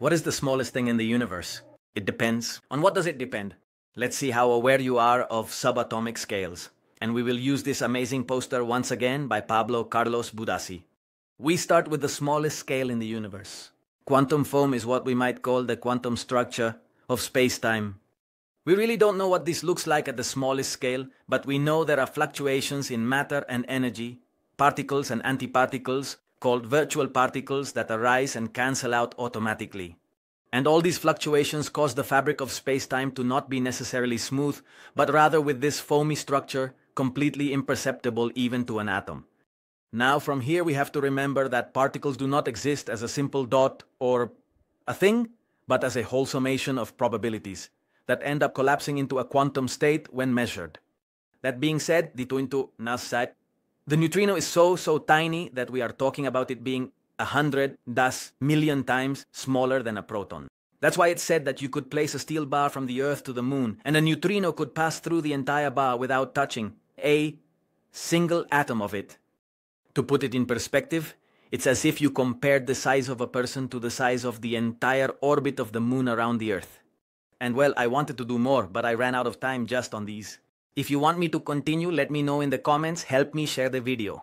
What is the smallest thing in the universe? It depends. On what does it depend? Let's see how aware you are of subatomic scales. And we will use this amazing poster once again by Pablo Carlos Budassi. We start with the smallest scale in the universe. Quantum foam is what we might call the quantum structure of space-time. We really don't know what this looks like at the smallest scale, but we know there are fluctuations in matter and energy, particles and antiparticles, called virtual particles that arise and cancel out automatically. And all these fluctuations cause the fabric of space-time to not be necessarily smooth, but rather with this foamy structure, completely imperceptible even to an atom. Now from here we have to remember that particles do not exist as a simple dot or a thing, but as a whole summation of probabilities that end up collapsing into a quantum state when measured. That being said, dito into nasat, the neutrino is so, so tiny that we are talking about it being a hundred, thus million times smaller than a proton. That's why it's said that you could place a steel bar from the Earth to the moon, and a neutrino could pass through the entire bar without touching a single atom of it. To put it in perspective, it's as if you compared the size of a person to the size of the entire orbit of the moon around the Earth. And well, I wanted to do more, but I ran out of time just on these. If you want me to continue, let me know in the comments, help me share the video.